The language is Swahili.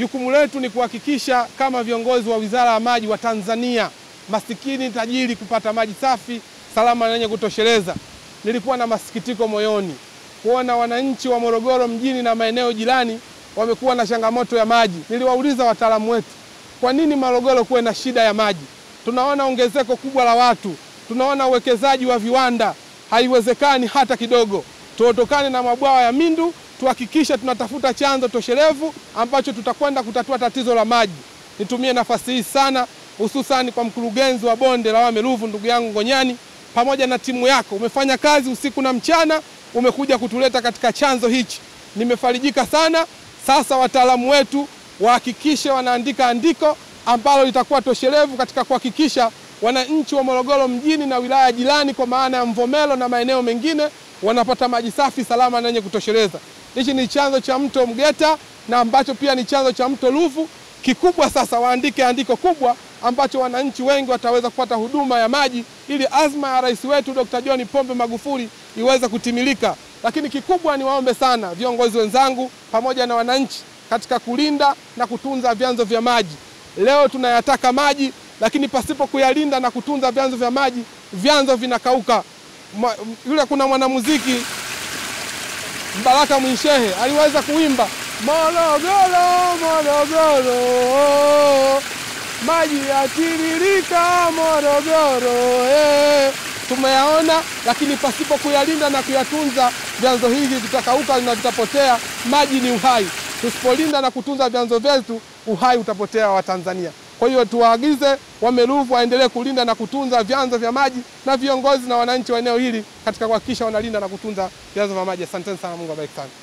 Jukumu letu ni kuhakikisha kama viongozi wa Wizara ya Maji wa Tanzania, masikini tajiri, kupata maji safi, salama na yenye kutosheleza. Nilikuwa na masikitiko moyoni kuona wananchi wa Morogoro mjini na maeneo jirani wamekuwa na changamoto ya maji. Niliwauliza wataalamu wetu, kwa nini Morogoro kuwe na shida ya maji? Tunaona ongezeko kubwa la watu, tunaona uwekezaji wa viwanda, haiwezekani hata kidogo. tuotokane na mabwawa ya Mindu, tuhakikishe tunatafuta chanzo toshelevu ambacho tutakwenda kutatua tatizo la maji. Nitumie nafasi hii sana hususani kwa mkurugenzi wa bonde la Wami Ruvu, ndugu yangu Ngonyani, pamoja na timu yako. Umefanya kazi usiku na mchana, umekuja kutuleta katika chanzo hichi. Nimefarijika sana. Sasa wataalamu wetu wahakikishe wanaandika andiko ambalo litakuwa toshelevu katika kuhakikisha wananchi wa Morogoro mjini na wilaya jirani kwa maana ya Mvomero na maeneo mengine wanapata maji safi, salama na yenye kutosheleza. Hichi ni chanzo cha mto Mgeta na ambacho pia ni chanzo cha mto Ruvu. Kikubwa sasa waandike andiko kubwa ambacho wananchi wengi wataweza kupata huduma ya maji ili azma ya rais wetu Dr. John Pombe Magufuli iweze kutimilika. Lakini kikubwa ni waombe sana viongozi wenzangu pamoja na wananchi katika kulinda na kutunza vyanzo vya maji. Leo tunayataka maji, lakini pasipo kuyalinda na kutunza vyanzo vya maji, vyanzo vinakauka. Yule kuna mwanamuziki Mbaraka Mwinshehe aliweza kuimba Morogoro, Morogoro, maji yatiririka Morogoro. Eh, tumeyaona, lakini pasipo kuyalinda na kuyatunza vyanzo hivi vitakauka na vitapotea. Maji ni uhai, tusipolinda na kutunza vyanzo vyetu, uhai utapotea wa Tanzania. Kwa hiyo tuwaagize Wameruvu waendelee kulinda na kutunza vyanzo vya maji na viongozi na wananchi wa eneo hili katika kuhakikisha wanalinda na kutunza vyanzo vya maji. Asanteni sana, Mungu awabariki sana.